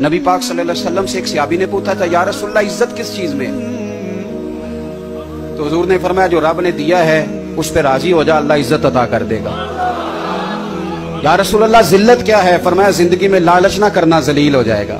नबी पाक सल्लल्लाहु अलैहि वसल्लम से एक सियाबी ने पूछा था, या रसुल्ला इज़्ज़त किस चीज़ में? तो हजूर ने फरमाया, जो रब ने दिया है, उस पर राज़ी हो जा, अल्लाह इज़्ज़त अदा कर देगा। या रसुल्ला जिल्लत क्या है? फरमाया, ज़िंदगी में लालच ना करना, जलील हो जाएगा।